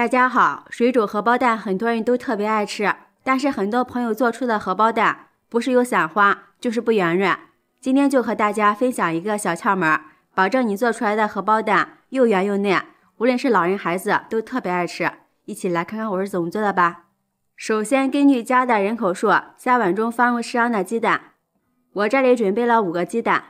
大家好，水煮荷包蛋很多人都特别爱吃，但是很多朋友做出的荷包蛋不是有散花，就是不圆润。今天就和大家分享一个小窍门，保证你做出来的荷包蛋又圆又嫩，无论是老人孩子都特别爱吃。一起来看看我是怎么做的吧。首先根据家的人口数，在碗中放入适量的鸡蛋，我这里准备了五个鸡蛋。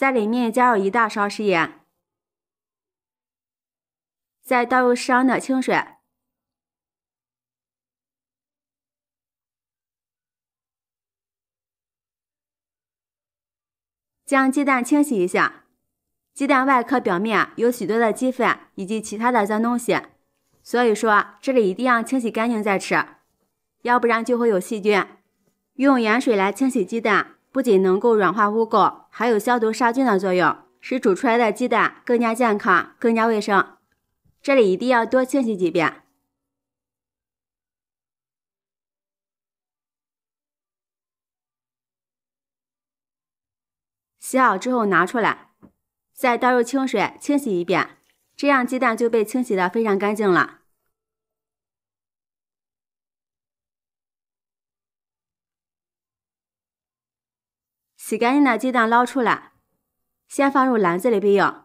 在里面加入一大勺食盐，再倒入适量的清水，将鸡蛋清洗一下。鸡蛋外壳表面有许多的鸡粪以及其他的脏东西，所以说这里一定要清洗干净再吃，要不然就会有细菌。用盐水来清洗鸡蛋。不仅能够软化污垢，还有消毒杀菌的作用，使煮出来的鸡蛋更加健康、更加卫生。这里一定要多清洗几遍。洗好之后拿出来，再倒入清水清洗一遍，这样鸡蛋就被清洗的非常干净了。洗干净的鸡蛋捞出来，先放入篮子里备用。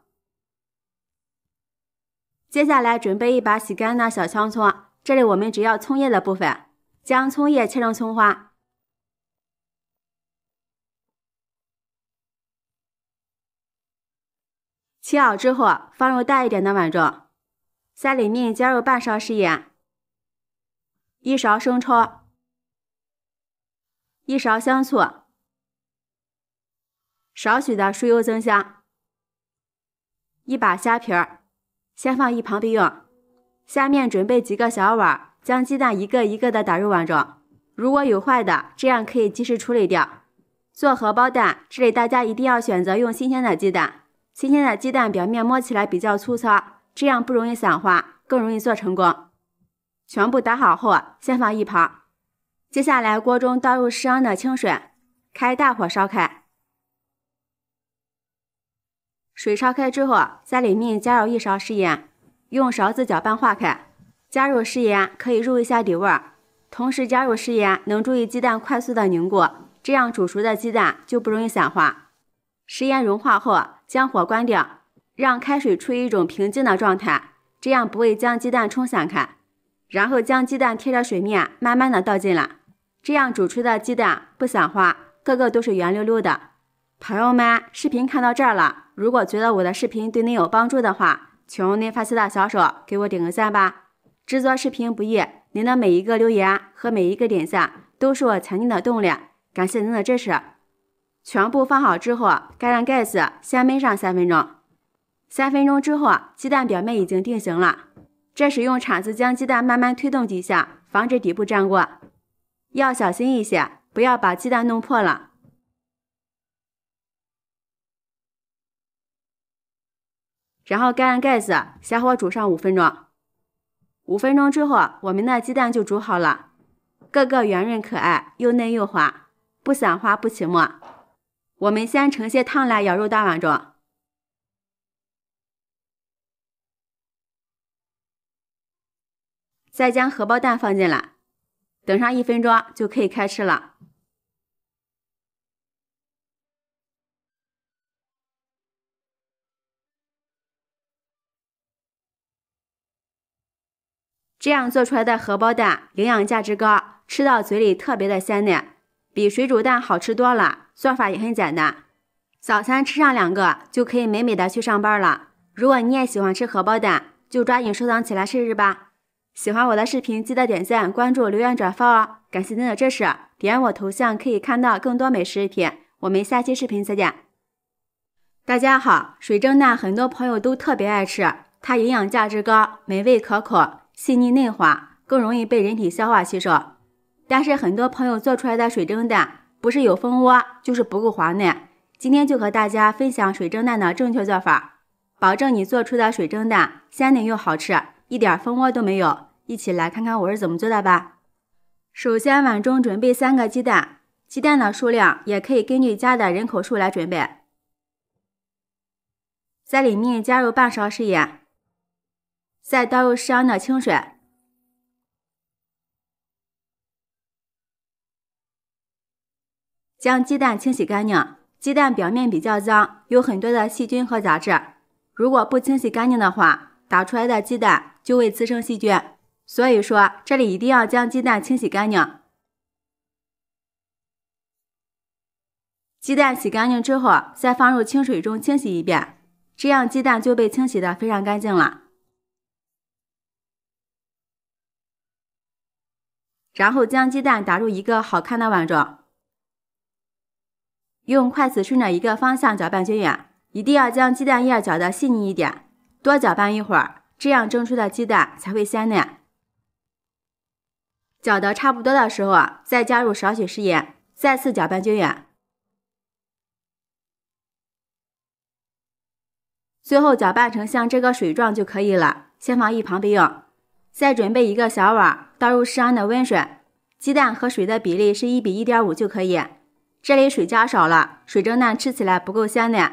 接下来准备一把洗干净的小香葱，这里我们只要葱叶的部分，将葱叶切成葱花。切好之后放入大一点的碗中，在里面加入半勺食盐，一勺生抽，一勺香醋。少许的酥油增香，一把虾皮儿，先放一旁备用。下面准备几个小碗，将鸡蛋一个一个的打入碗中。如果有坏的，这样可以及时处理掉。做荷包蛋，这里大家一定要选择用新鲜的鸡蛋。新鲜的鸡蛋表面摸起来比较粗糙，这样不容易散花，更容易做成功。全部打好后，先放一旁。接下来锅中倒入适量的清水，开大火烧开。水烧开之后，在里面加入一勺食盐，用勺子搅拌化开。加入食盐可以入一下底味儿，同时加入食盐能助于鸡蛋快速的凝固，这样煮熟的鸡蛋就不容易散花。食盐融化后，将火关掉，让开水处于一种平静的状态，这样不会将鸡蛋冲散开。然后将鸡蛋贴着水面慢慢的倒进来，这样煮出的鸡蛋不散花，个个都是圆溜溜的。朋友们，视频看到这儿了，如果觉得我的视频对您有帮助的话，请用您发起的小手给我点个赞吧。制作视频不易，您的每一个留言和每一个点赞都是我前进的动力，感谢您的支持。全部放好之后，盖上盖子，先焖上三分钟。三分钟之后，鸡蛋表面已经定型了，这时用铲子将鸡蛋慢慢推动几下，防止底部粘锅，要小心一些，不要把鸡蛋弄破了。然后盖上盖子，小火煮上五分钟。五分钟之后，我们的鸡蛋就煮好了，个个圆润可爱，又嫩又滑，不散花不起沫。我们先盛些汤来舀入大碗中，再将荷包蛋放进来，等上一分钟就可以开吃了。这样做出来的荷包蛋营养价值高，吃到嘴里特别的鲜嫩，比水煮蛋好吃多了。做法也很简单，早餐吃上两个就可以美美的去上班了。如果你也喜欢吃荷包蛋，就抓紧收藏起来试试吧。喜欢我的视频，记得点赞、关注、留言、转发哦！感谢您的支持，点我头像可以看到更多美食视频。我们下期视频再见。大家好，水蒸蛋很多朋友都特别爱吃，它营养价值高，美味可口。细腻嫩滑，更容易被人体消化吸收。但是很多朋友做出来的水蒸蛋不是有蜂窝，就是不够滑嫩。今天就和大家分享水蒸蛋的正确做法，保证你做出的水蒸蛋鲜嫩又好吃，一点蜂窝都没有。一起来看看我是怎么做的吧。首先碗中准备三个鸡蛋，鸡蛋的数量也可以根据家的人口数来准备。在里面加入半勺食盐，再倒入适量的清水，将鸡蛋清洗干净。鸡蛋表面比较脏，有很多的细菌和杂质。如果不清洗干净的话，打出来的鸡蛋就会滋生细菌。所以说，这里一定要将鸡蛋清洗干净。鸡蛋洗干净之后，再放入清水中清洗一遍，这样鸡蛋就被清洗的非常干净了。然后将鸡蛋打入一个好看的碗中。用筷子顺着一个方向搅拌均匀，一定要将鸡蛋液搅得细腻一点，多搅拌一会儿，这样蒸出的鸡蛋才会鲜嫩。搅得差不多的时候啊，再加入少许食盐，再次搅拌均匀。最后搅拌成像这个水状就可以了，先放一旁备用。再准备一个小碗，倒入适量的温水，鸡蛋和水的比例是一比一点五就可以。这里水加少了，水蒸蛋吃起来不够鲜嫩；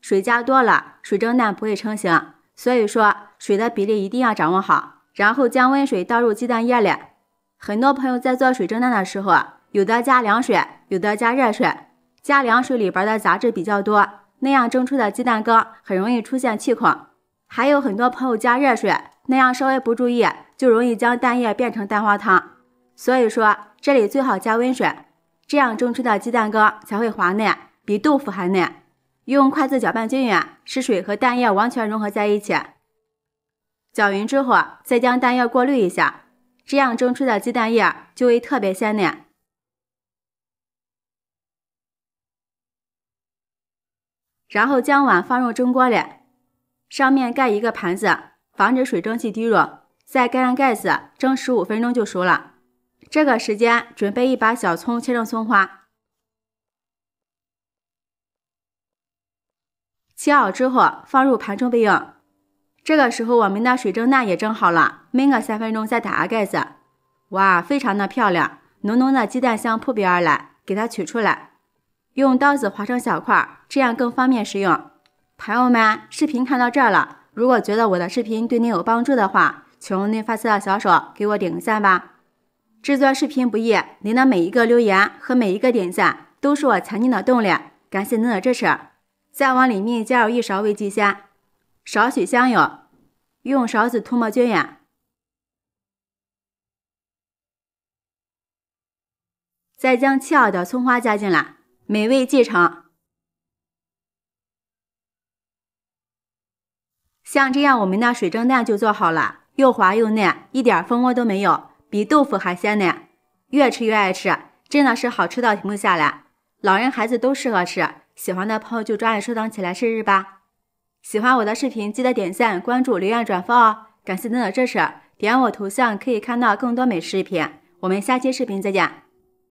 水加多了，水蒸蛋不会成型。所以说，水的比例一定要掌握好。然后将温水倒入鸡蛋液里。很多朋友在做水蒸蛋的时候，有的加凉水，有的加热水。加凉水里边的杂质比较多，那样蒸出的鸡蛋羹很容易出现气孔。还有很多朋友加热水，那样稍微不注意，就容易将蛋液变成蛋花汤。所以说，这里最好加温水。这样蒸出的鸡蛋羹才会滑嫩，比豆腐还嫩。用筷子搅拌均匀，使水和蛋液完全融合在一起。搅匀之后，再将蛋液过滤一下，这样蒸出的鸡蛋液就会特别鲜嫩。然后将碗放入蒸锅里，上面盖一个盘子，防止水蒸气滴入，再盖上盖子，蒸十五分钟就熟了。这个时间，准备一把小葱，切成葱花。切好之后，放入盘中备用。这个时候，我们的水蒸蛋也蒸好了，焖个三分钟，再打开盖子。哇，非常的漂亮，浓浓的鸡蛋香扑鼻而来。给它取出来，用刀子划成小块，这样更方便食用。朋友们，视频看到这儿了，如果觉得我的视频对你有帮助的话，请用您发财的小手给我点个赞吧。制作视频不易，您的每一个留言和每一个点赞都是我前进的动力，感谢您的支持。再往里面加入一勺味极鲜，少许香油，用勺子涂抹均匀，再将切好的葱花加进来，美味继承。像这样，我们的水蒸蛋就做好了，又滑又嫩，一点蜂窝都没有。比豆腐还鲜嫩，越吃越爱吃，真的是好吃到停不下来。老人孩子都适合吃，喜欢的朋友就抓紧收藏起来试试吧。喜欢我的视频，记得点赞、关注、留言、转发哦！感谢您的支持，点我头像可以看到更多美食视频。我们下期视频再见。